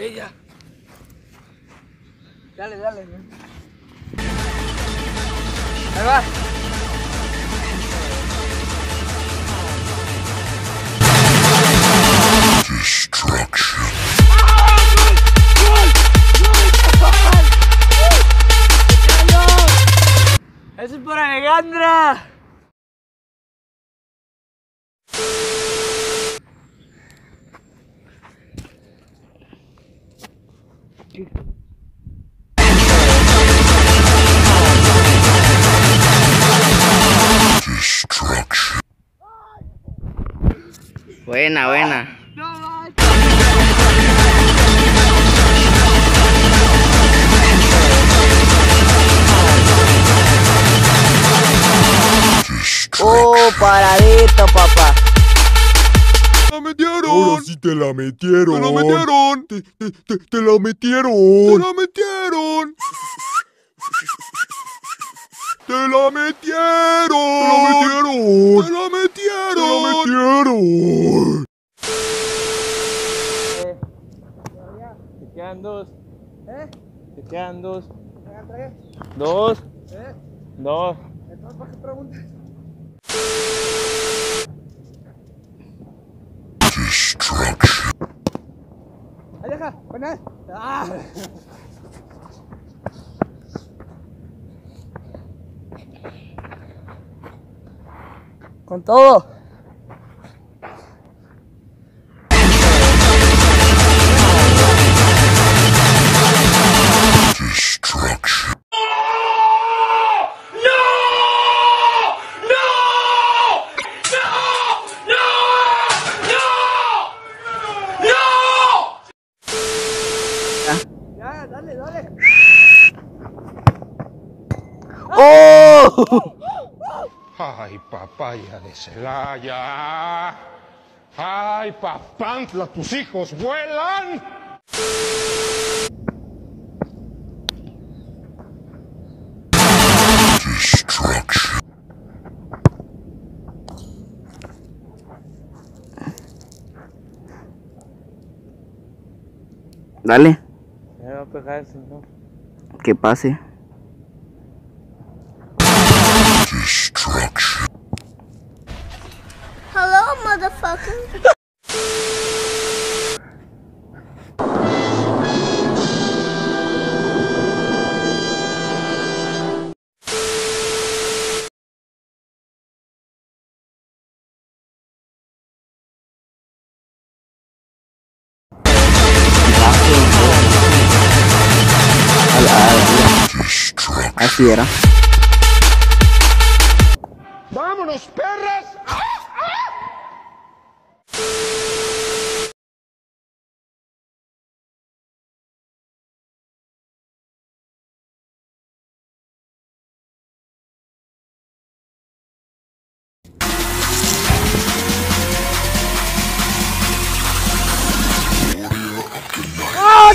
Ella. Dale, dale. Ahí va. ¡Eso es por Alejandra! Buena, buena. Oh, paradito, papá. la metieron! Ahora sí te la metieron. ¡Te la metieron! ¡Te, te, te, te la metieron! ¡Te la metieron! ¡Te la metieron! ¡Te la metieron! ¡Te la metieron! Quedan dos. ¿Eh? Te quedan dos. Dos. ¿Eh? Dos. Entonces, ¿para qué preguntas? Ahí deja, buena. Ah. Con todo. ¡Oh! Ay, papaya de Celaya. Ay, papantla, tus hijos vuelan. Dale, Me va a pegar ese, ¿no? que pase. Motherfucker. Así era. ¡Vámonos, perras!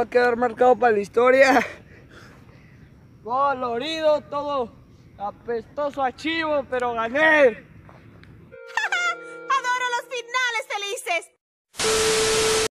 va a quedar marcado para la historia. Colorido, todo apestoso a chivo, pero gané.